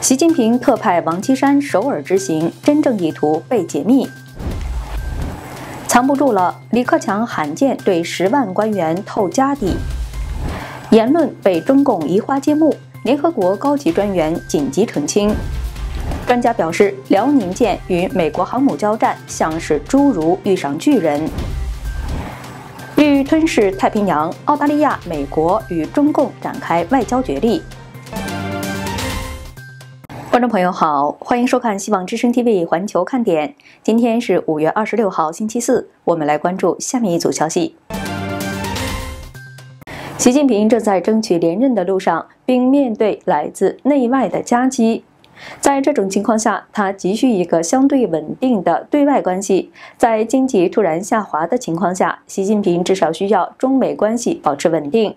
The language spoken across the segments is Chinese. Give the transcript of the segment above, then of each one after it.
习近平特派王岐山首尔之行，真正意图被解密。藏不住了，李克强罕见对十万官员透家底，言论被中共移花接木。联合国高级专员紧急澄清。专家表示，辽宁舰与美国航母交战，像是侏儒遇上巨人。欲吞噬太平洋，澳大利亚、美国与中共展开外交角力。观众朋友好，欢迎收看希望之声 TV 环球看点。今天是五月二十六号，星期四，我们来关注下面一组消息。习近平正在争取连任的路上，并面对来自内外的夹击。在这种情况下，他急需一个相对稳定的对外关系。在经济突然下滑的情况下，习近平至少需要中美关系保持稳定。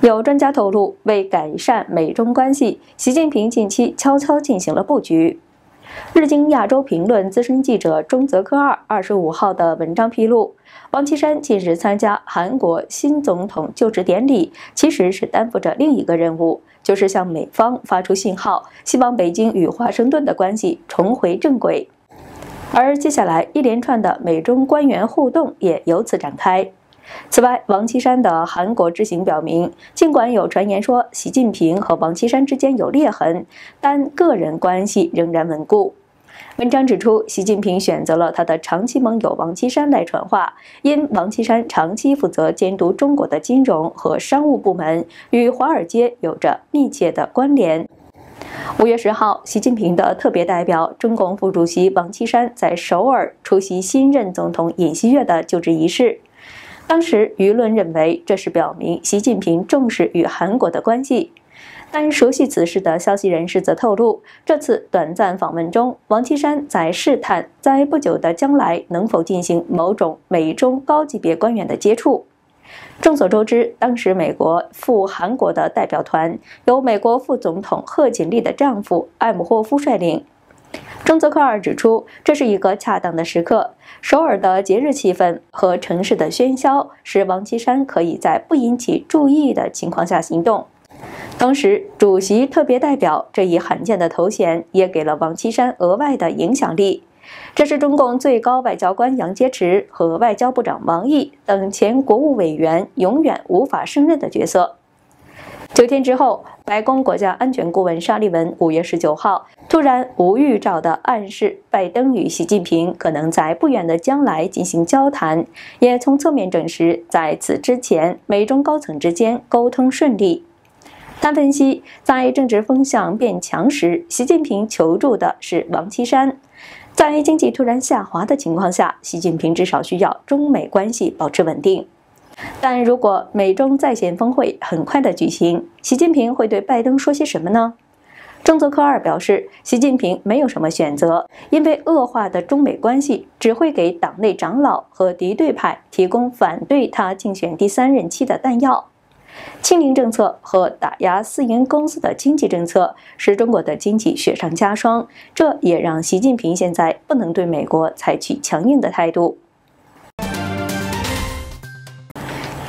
有专家透露，为改善美中关系，习近平近期悄悄进行了布局。日经亚洲评论资深记者中泽科二二十五号的文章披露，王岐山近日参加韩国新总统就职典礼，其实是担负着另一个任务，就是向美方发出信号，希望北京与华盛顿的关系重回正轨。而接下来一连串的美中官员互动也由此展开。此外，王岐山的韩国之行表明，尽管有传言说习近平和王岐山之间有裂痕，但个人关系仍然稳固。文章指出，习近平选择了他的长期盟友王岐山来传话，因王岐山长期负责监督中国的金融和商务部门，与华尔街有着密切的关联。五月十号，习近平的特别代表、中共副主席王岐山在首尔出席新任总统尹锡悦的就职仪式。当时舆论认为这是表明习近平重视与韩国的关系，但熟悉此事的消息人士则透露，这次短暂访问中，王岐山在试探在不久的将来能否进行某种美中高级别官员的接触。众所周知，当时美国赴韩国的代表团由美国副总统贺锦丽的丈夫艾姆霍夫率领。中泽克尔指出，这是一个恰当的时刻。首尔的节日气氛和城市的喧嚣，使王岐山可以在不引起注意的情况下行动。同时，主席特别代表这一罕见的头衔，也给了王岐山额外的影响力。这是中共最高外交官杨洁篪和外交部长王毅等前国务委员永远无法胜任的角色。九天之后，白宫国家安全顾问沙利文五月十九号突然无预兆地暗示，拜登与习近平可能在不远的将来进行交谈，也从侧面证实，在此之前，美中高层之间沟通顺利。他分析，在政治风向变强时，习近平求助的是王岐山；在经济突然下滑的情况下，习近平至少需要中美关系保持稳定。但如果美中在线峰会很快的举行，习近平会对拜登说些什么呢？中泽科二表示，习近平没有什么选择，因为恶化的中美关系只会给党内长老和敌对派提供反对他竞选第三任期的弹药。清零政策和打压私营公司的经济政策使中国的经济雪上加霜，这也让习近平现在不能对美国采取强硬的态度。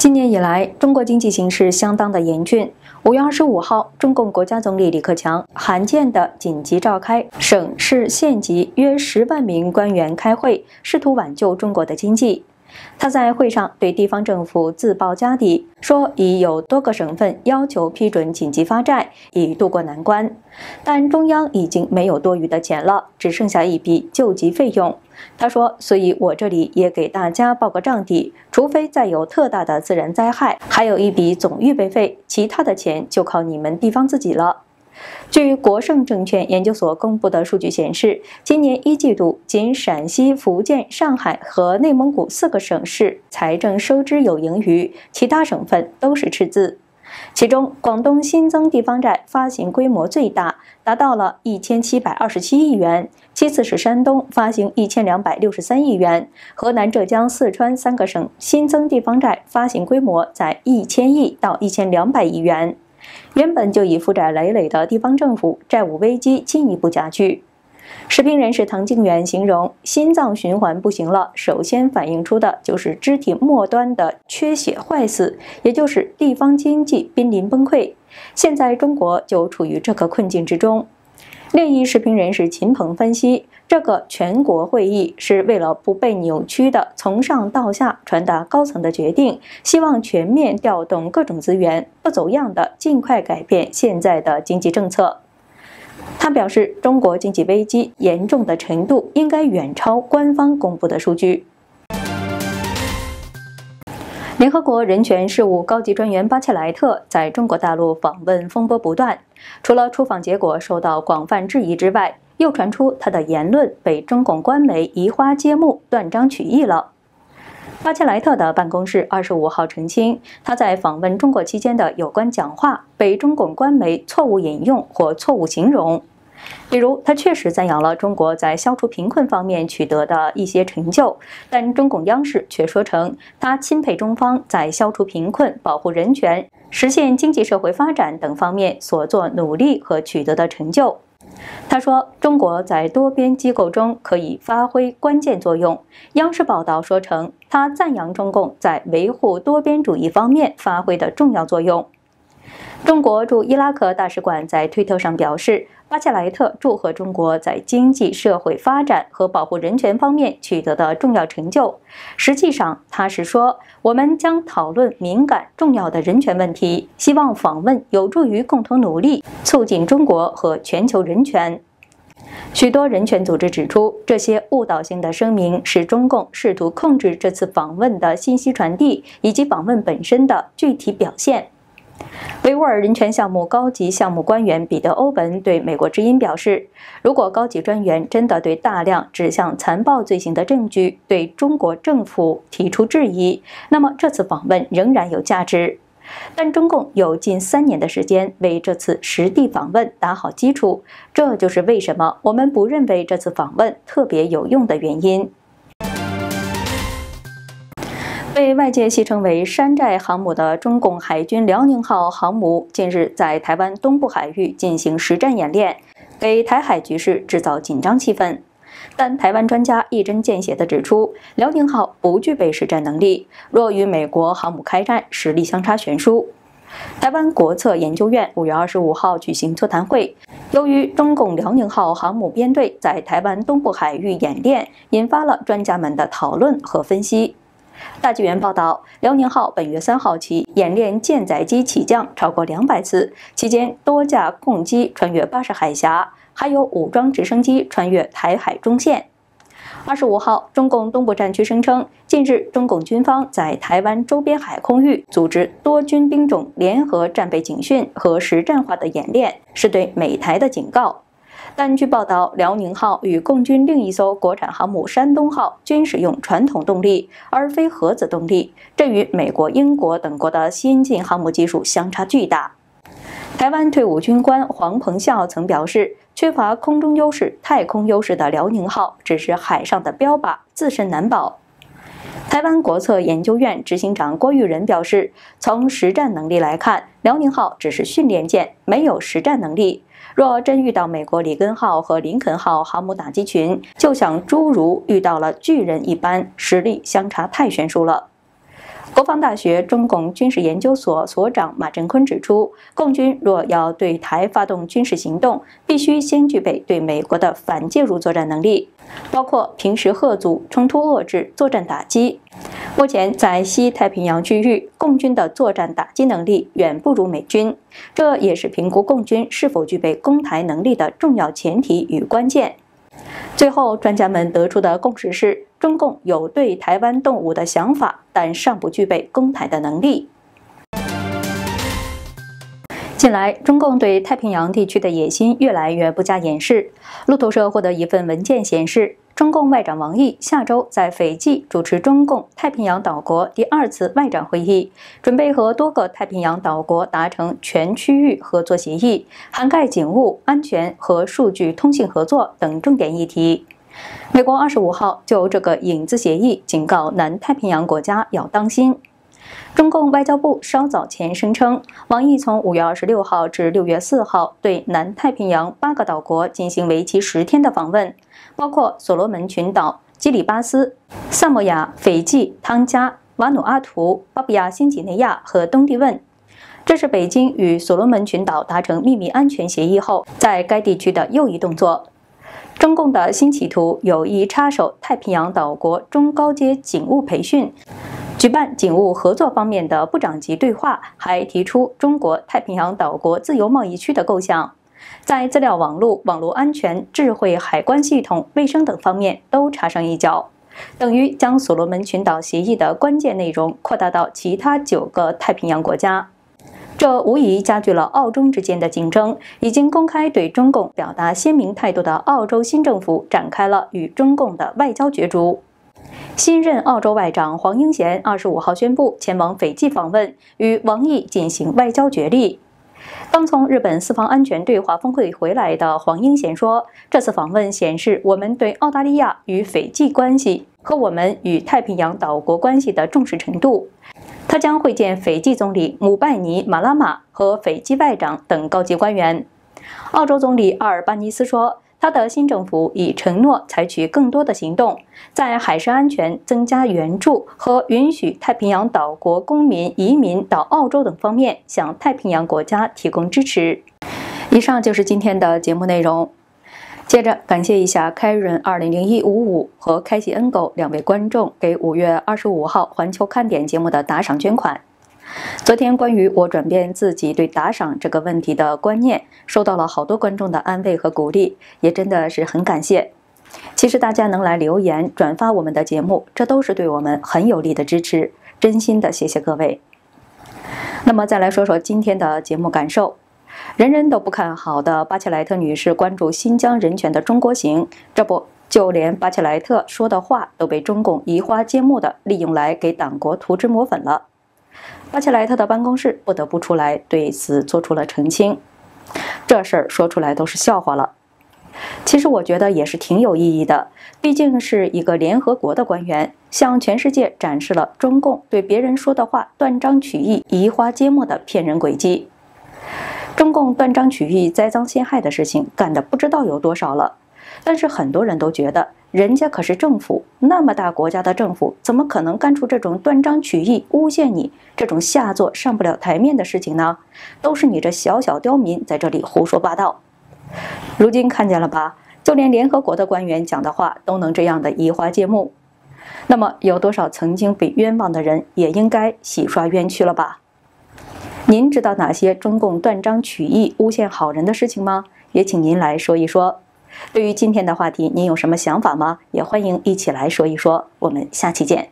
今年以来，中国经济形势相当的严峻。五月二十五号，中共国家总理李克强罕见的紧急召开省市县级约十万名官员开会，试图挽救中国的经济。他在会上对地方政府自报家底，说已有多个省份要求批准紧急发债，以渡过难关。但中央已经没有多余的钱了，只剩下一笔救急费用。他说：“所以我这里也给大家报个账底，除非再有特大的自然灾害，还有一笔总预备费，其他的钱就靠你们地方自己了。”据国盛证券研究所公布的数据显示，今年一季度仅陕西、福建、上海和内蒙古四个省市财政收支有盈余，其他省份都是赤字。其中，广东新增地方债发行规模最大，达到了一千七百二十七亿元；其次是山东，发行一千两百六十三亿元；河南、浙江、四川三个省新增地方债发行规模在一千亿到一千两百亿元。原本就已负债累累的地方政府债务危机进一步加剧。时评人士唐静远形容，心脏循环不行了，首先反映出的就是肢体末端的缺血坏死，也就是地方经济濒临崩溃。现在中国就处于这个困境之中。另一时评人士秦鹏分析，这个全国会议是为了不被扭曲的从上到下传达高层的决定，希望全面调动各种资源，不走样的尽快改变现在的经济政策。他表示，中国经济危机严重的程度应该远超官方公布的数据。联合国人权事务高级专员巴切莱特在中国大陆访问风波不断，除了出访结果受到广泛质疑之外，又传出他的言论被中共官媒移花接木、断章取义了。巴切莱特的办公室二十五号澄清，他在访问中国期间的有关讲话被中共官媒错误引用或错误形容。比如，他确实赞扬了中国在消除贫困方面取得的一些成就，但中共央视却说成他钦佩中方在消除贫困、保护人权、实现经济社会发展等方面所做努力和取得的成就。他说，中国在多边机构中可以发挥关键作用。央视报道说成他赞扬中共在维护多边主义方面发挥的重要作用。中国驻伊拉克大使馆在推特上表示。巴切莱特祝贺中国在经济社会发展和保护人权方面取得的重要成就。实际上，他是说，我们将讨论敏感重要的人权问题，希望访问有助于共同努力促进中国和全球人权。许多人权组织指出，这些误导性的声明是中共试图控制这次访问的信息传递以及访问本身的具体表现。维吾尔人权项目高级项目官员彼得·欧文对美国之音表示：“如果高级专员真的对大量指向残暴罪行的证据对中国政府提出质疑，那么这次访问仍然有价值。但中共有近三年的时间为这次实地访问打好基础，这就是为什么我们不认为这次访问特别有用的原因。”被外界戏称为“山寨航母”的中共海军辽宁号航母近日在台湾东部海域进行实战演练，给台海局势制造紧张气氛。但台湾专家一针见血地指出，辽宁号不具备实战能力，若与美国航母开战，实力相差悬殊。台湾国策研究院五月二十五号举行座谈会，由于中共辽宁号航母编队在台湾东部海域演练，引发了专家们的讨论和分析。大纪元报道，辽宁号本月三号起演练舰载机起降超过两百次，期间多架共机穿越巴士海峡，还有武装直升机穿越台海中线。二十五号，中共东部战区声称，近日中共军方在台湾周边海空域组织多军兵种联合战备警训和实战化的演练，是对美台的警告。但据报道，辽宁号与共军另一艘国产航母山东号均使用传统动力，而非核子动力，这与美国、英国等国的先进航母技术相差巨大。台湾退伍军官黄鹏孝曾表示，缺乏空中优势、太空优势的辽宁号只是海上的标靶，自身难保。台湾国策研究院执行长郭玉仁表示，从实战能力来看，辽宁号只是训练舰，没有实战能力。若真遇到美国里根号和林肯号航母打击群，就像侏儒遇到了巨人一般，实力相差太悬殊了。国防大学中共军事研究所所长马振坤指出，共军若要对台发动军事行动，必须先具备对美国的反介入作战能力，包括平时贺阻、冲突遏制、作战打击。目前在西太平洋区域，共军的作战打击能力远不如美军，这也是评估共军是否具备攻台能力的重要前提与关键。最后，专家们得出的共识是，中共有对台湾动武的想法，但尚不具备攻台的能力。近来，中共对太平洋地区的野心越来越不加掩饰。路透社获得一份文件显示，中共外长王毅下周在斐济主持中共太平洋岛国第二次外长会议，准备和多个太平洋岛国达成全区域合作协议，涵盖警务、安全和数据通信合作等重点议题。美国二十五号就这个影子协议警告南太平洋国家要当心。中共外交部稍早前声称，王毅从五月二十六号至六月四号对南太平洋八个岛国进行为期十天的访问，包括所罗门群岛、基里巴斯、萨摩亚、斐济、汤加、瓦努阿图、巴布亚新几内亚和东帝汶。这是北京与所罗门群岛达成秘密安全协议后，在该地区的又一动作。中共的新企图有意插手太平洋岛国中高阶警务培训，举办警务合作方面的部长级对话，还提出中国太平洋岛国自由贸易区的构想，在资料网络、网络安全、智慧海关系统、卫生等方面都插上一脚，等于将所罗门群岛协议的关键内容扩大到其他九个太平洋国家。这无疑加剧了澳中之间的竞争。已经公开对中共表达鲜明态度的澳洲新政府展开了与中共的外交角逐。新任澳洲外长黄英贤二十五号宣布前往斐济访问，与王毅进行外交角力。刚从日本四方安全对话峰会回来的黄英贤说：“这次访问显示我们对澳大利亚与斐济关系和我们与太平洋岛国关系的重视程度。”他将会见斐济总理姆拜尼马拉马和斐济外长等高级官员。澳洲总理阿尔巴尼斯说，他的新政府已承诺采取更多的行动，在海事安全、增加援助和允许太平洋岛国公民移民到澳洲等方面向太平洋国家提供支持。以上就是今天的节目内容。接着感谢一下开润二零零一五五和开喜恩狗两位观众给五月二十五号环球看点节目的打赏捐款。昨天关于我转变自己对打赏这个问题的观念，收到了好多观众的安慰和鼓励，也真的是很感谢。其实大家能来留言转发我们的节目，这都是对我们很有力的支持，真心的谢谢各位。那么再来说说今天的节目感受。人人都不看好的巴切莱特女士关注新疆人权的中国行，这不，就连巴切莱特说的话都被中共移花接木的利用来给党国涂脂抹粉了。巴切莱特的办公室不得不出来对此做出了澄清，这事儿说出来都是笑话了。其实我觉得也是挺有意义的，毕竟是一个联合国的官员，向全世界展示了中共对别人说的话断章取义、移花接木的骗人诡计。中共断章取义、栽赃陷害的事情干的不知道有多少了，但是很多人都觉得，人家可是政府，那么大国家的政府，怎么可能干出这种断章取义、诬陷你这种下作上不了台面的事情呢？都是你这小小刁民在这里胡说八道。如今看见了吧？就连联合国的官员讲的话都能这样的移花接木，那么有多少曾经被冤枉的人也应该洗刷冤屈了吧？您知道哪些中共断章取义、诬陷好人的事情吗？也请您来说一说。对于今天的话题，您有什么想法吗？也欢迎一起来说一说。我们下期见。